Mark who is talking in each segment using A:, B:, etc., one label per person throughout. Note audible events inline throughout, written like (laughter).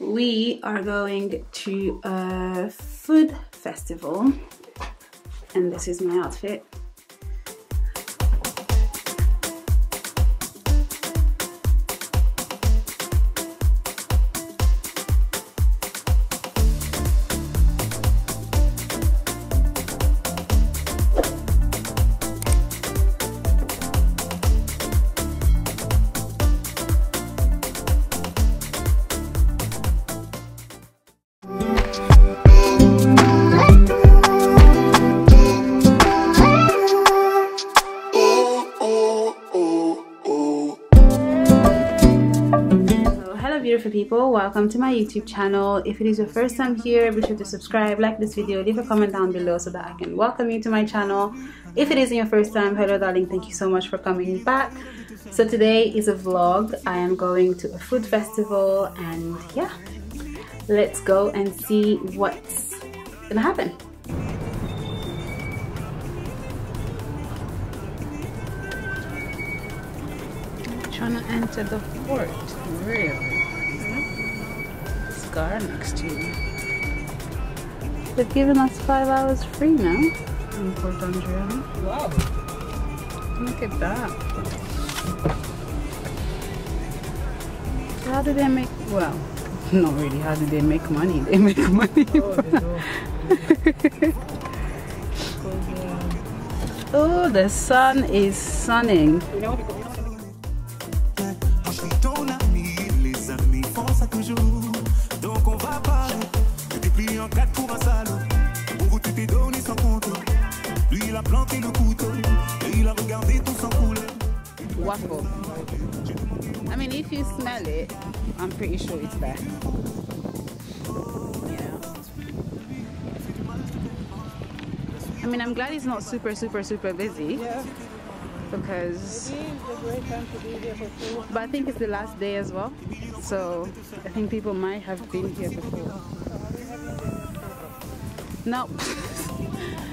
A: we are going to a food festival. And this is my outfit beautiful people welcome to my youtube channel. If it is your first time here be sure to subscribe like this video leave a comment down below so that i can welcome you to my channel. If it isn't your first time hello darling thank you so much for coming back. So today is a vlog. I am going to a food festival and yeah let's go and see what's gonna happen. Trying to enter the fort. Really car next to you. They've given us five hours free now in Port Adriano. Wow. Look at that. How do they make, well, (laughs) not really how do they make money, they (laughs) make money. Oh, (laughs) oh the sun is sunning. Waffle. I mean, if you smell it, I'm pretty sure it's there. Yeah. I mean, I'm glad it's not super, super, super busy. Yeah. Because, but I think it's the last day as well. So I think people might have been here before. No, (laughs)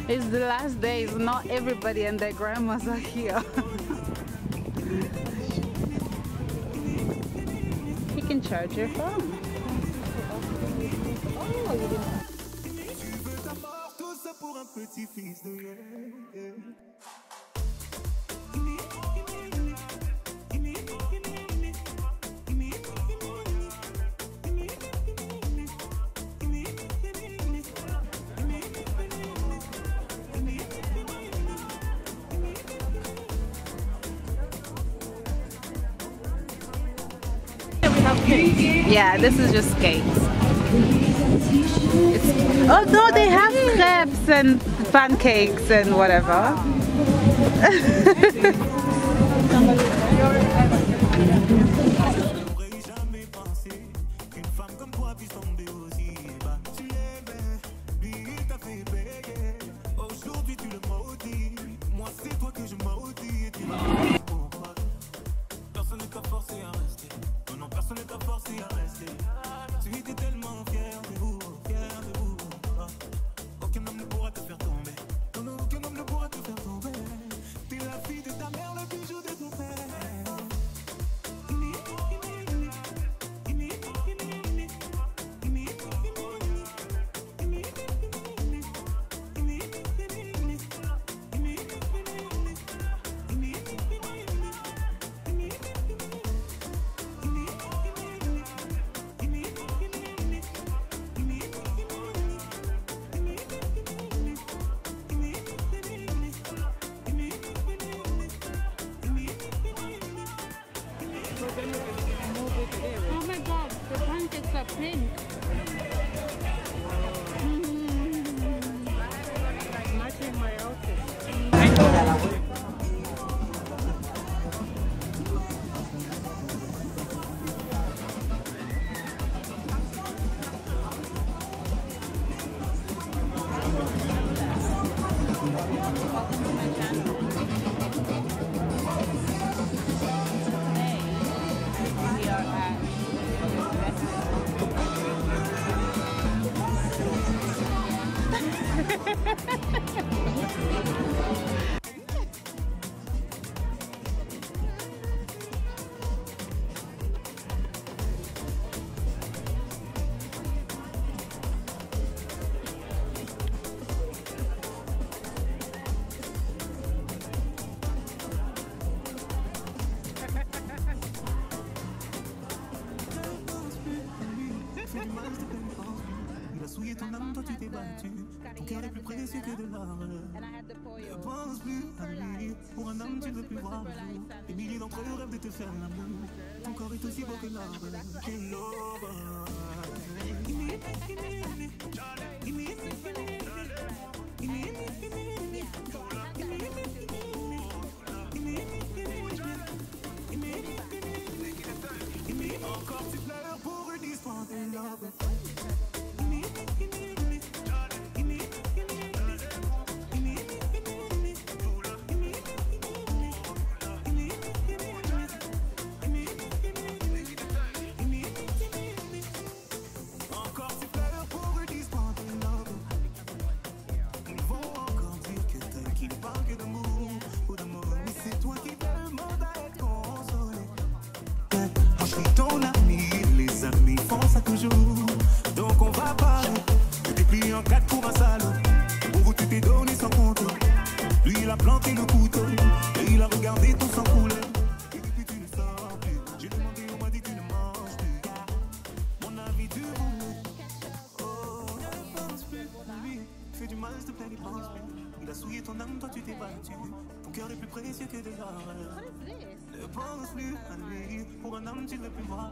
A: it's the last days. Not everybody and their grandmas are here. (laughs) you can charge your phone. Yeah, this is just cakes. It's, no, they have crepes and pancakes and whatever. (laughs)
B: Ton cœur est plus précieux que de l'or. Ne pense plus à lui. Pour un homme, tu ne veux plus voir jour. Des milliers d'entre eux rêvent de te faire l'amour. Ton corps est aussi beau que l'or. Quel. Encore tu pleures pour une histoire de love. A planté le couteau. Et il a regardé ton sang couler. Et depuis tu ne sors plus. J'ai demandé, on m'a dit tu ne manges plus. Mon avis voulais. Oh, ne pense plus lui. Fais du mal, s'il te plaît, n'y pense plus. Il a souillé ton âme, toi tu t'es battu. Ton cœur est plus précieux que de l'or. Ne pense plus à lui. Pour un homme, tu ne plus voir.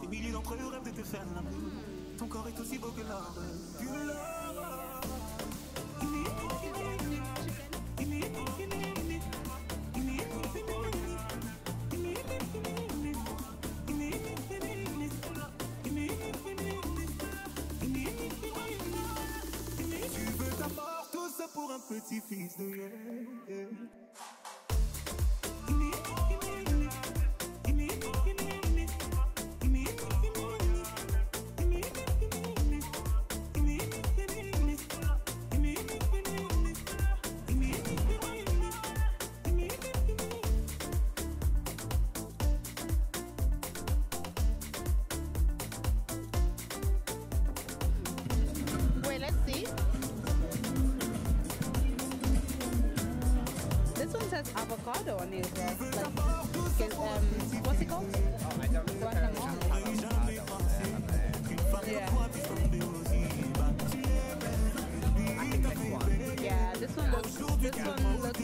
B: Des milliers d'entre eux rêvent de te faire l'amour. Ton corps est aussi beau que l'or. Que l'or. Pour un petit fils
A: avocado on it. Like, like um, what's it called? Guacamole. Yeah. Yeah, this one looks. This one looks.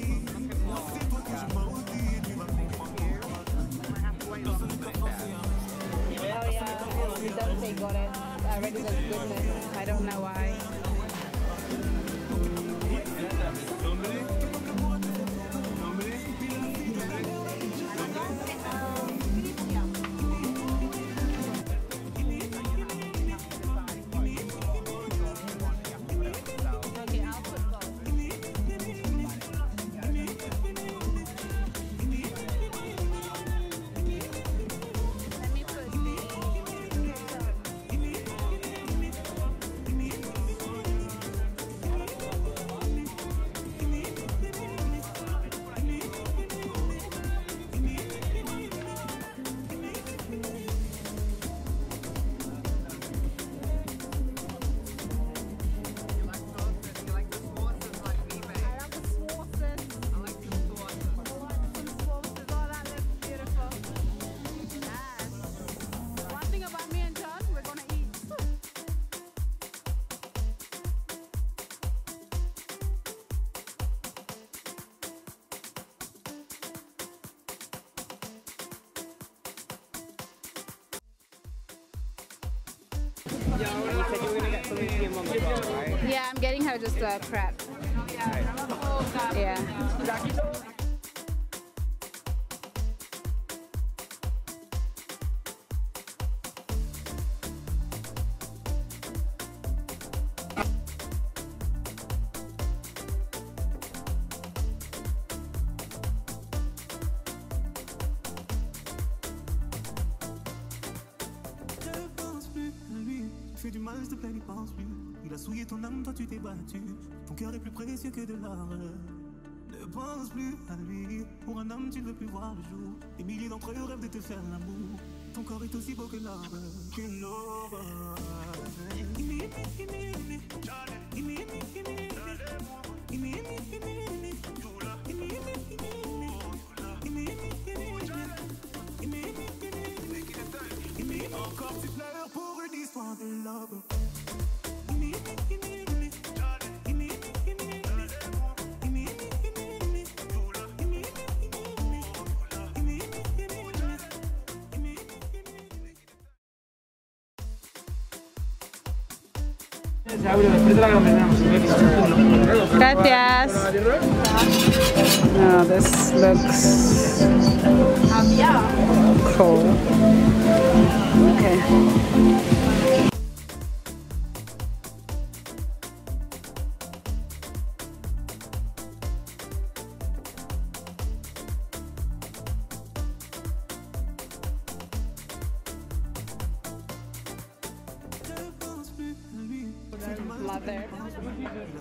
A: Oh yeah, it does say got it. I already look goodness. I don't know why. Yeah, I'm getting her just a prep. Yeah.
B: N'y pense plus. Il a souillé ton âme, toi tu t'es battu. Ton cœur est plus précieux que de l'or. Ne pense plus à lui. Pour un homme, tu ne veux plus voir le jour. Des milliers d'entre eux rêvent de te faire l'amour. Ton corps est aussi beau que l'or. Que l'or. Gracias. Oh, this looks cool.